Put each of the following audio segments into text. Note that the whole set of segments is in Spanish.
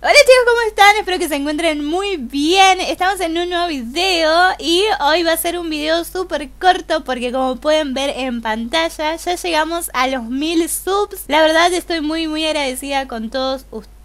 Hola chicos, ¿cómo están? Espero que se encuentren muy bien. Estamos en un nuevo video y hoy va a ser un video súper corto porque como pueden ver en pantalla ya llegamos a los mil subs. La verdad estoy muy muy agradecida con todos ustedes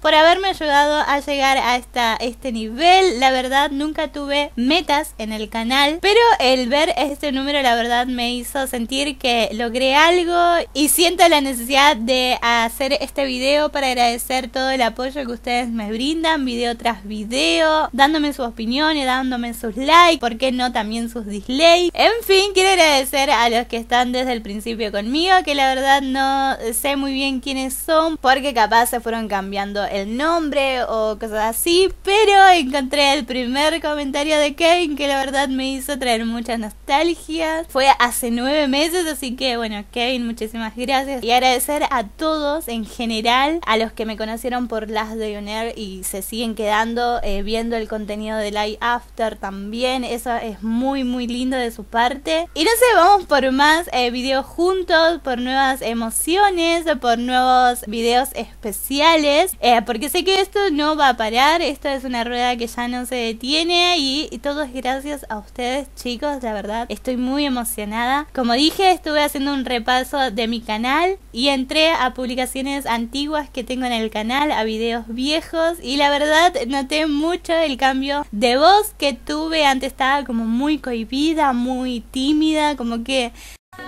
por haberme ayudado a llegar a esta, este nivel. La verdad, nunca tuve metas en el canal, pero el ver este número, la verdad, me hizo sentir que logré algo y siento la necesidad de hacer este video para agradecer todo el apoyo que ustedes me brindan, video tras video, dándome sus opiniones, dándome sus likes, ¿por qué no también sus dislikes? En fin, quiero agradecer a los que están desde el principio conmigo, que la verdad no sé muy bien quiénes son, porque capaz se fueron cambiando el nombre o cosas así, pero encontré el primer comentario de Kevin que la verdad me hizo traer mucha nostalgia. Fue hace nueve meses, así que bueno, Kevin, muchísimas gracias. Y agradecer a todos en general, a los que me conocieron por las de y se siguen quedando eh, viendo el contenido de Live After también. Eso es muy, muy lindo de su parte. Y no sé, vamos por más eh, videos juntos, por nuevas emociones, por nuevos videos especiales eh, porque sé que esto no va a parar, esto es una rueda que ya no se detiene y, todo es gracias a ustedes chicos, la verdad estoy muy emocionada. Como dije, estuve haciendo un repaso de mi canal y entré a publicaciones antiguas que tengo en el canal, a videos viejos y la verdad noté mucho el cambio de voz que tuve, antes estaba como muy cohibida, muy tímida, como que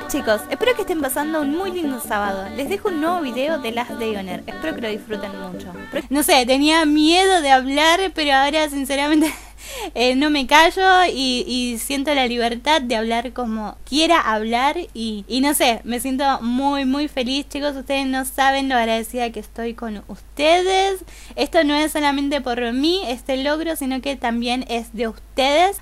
Chicos, espero que estén pasando un muy lindo sábado. Les dejo un nuevo video de Last Day Honor. Espero que lo disfruten mucho. No sé, tenía miedo de hablar, pero ahora sinceramente eh, no me callo y, siento la libertad de hablar como quiera hablar y, no sé, me siento muy muy feliz chicos, ustedes no saben lo agradecida que estoy con ustedes. Esto no es solamente por mí, este logro, sino que también es de ustedes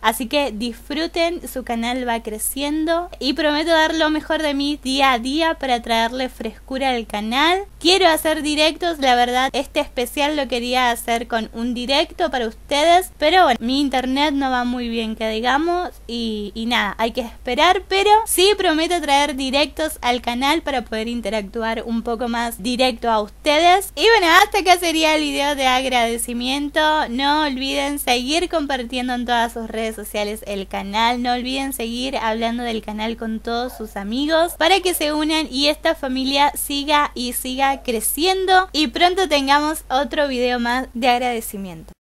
Así que disfruten, su canal va creciendo y prometo dar lo mejor de mí día a día para traerle frescura al canal. Quiero hacer directos, la verdad, este especial lo quería hacer con un directo para ustedes, pero bueno, mi internet no va muy bien, que digamos, y, nada, hay que esperar, pero sí prometo traer directos al canal para poder interactuar un poco más directo a ustedes. Y bueno, hasta acá sería el video de agradecimiento. No olviden seguir compartiendo en todas sus redes sociales el canal. No olviden seguir hablando del canal con todos sus amigos para que se unan y esta familia siga y siga creciendo y pronto tengamos otro video más de agradecimiento.